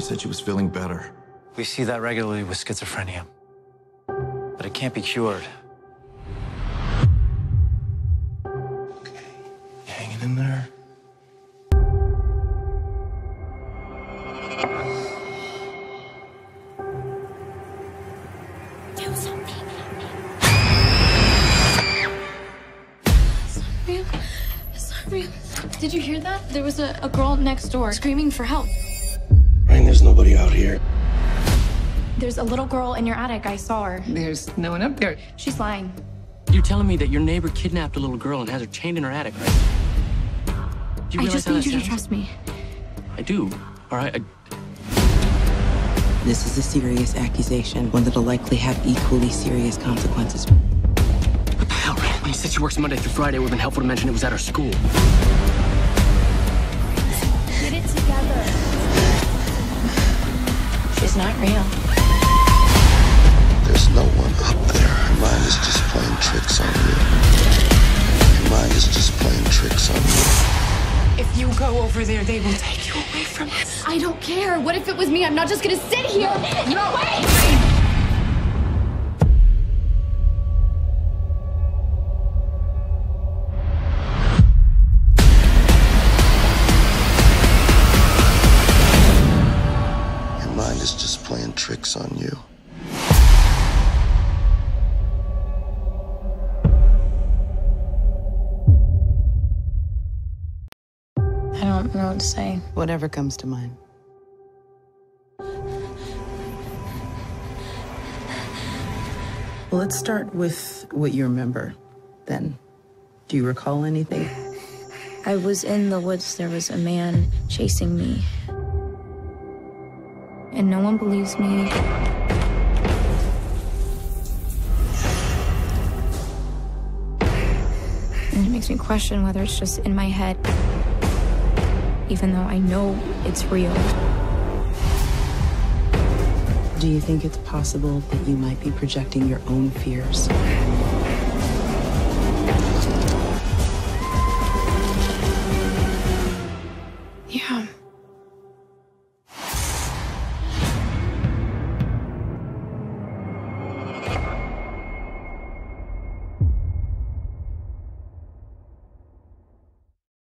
She said she was feeling better. We see that regularly with schizophrenia. But it can't be cured. Okay. You hanging in there? Do something. It's not real. It's not real. Did you hear that? There was a, a girl next door screaming for help. Rain, there's nobody out here. There's a little girl in your attic. I saw her. There's no one up there. She's lying. You're telling me that your neighbor kidnapped a little girl and has her chained in her attic, right? Do you I just how need that you to trust me. I do. All right. I, This is a serious accusation, one that'll likely have equally serious consequences. what the hell, man? When you said she works Monday through Friday, it would have been helpful to mention it was at her school. She's not real. There's no one up there. Your mind is just playing tricks on you. Your mind is just playing tricks on you. If you go over there, they will take you away from us. I don't care. What if it was me? I'm not just gonna sit here. No way! Playing tricks on you. I don't know what to say. Whatever comes to mind. Well, let's start with what you remember then. Do you recall anything? I was in the woods. There was a man chasing me and no one believes me. And it makes me question whether it's just in my head, even though I know it's real. Do you think it's possible that you might be projecting your own fears?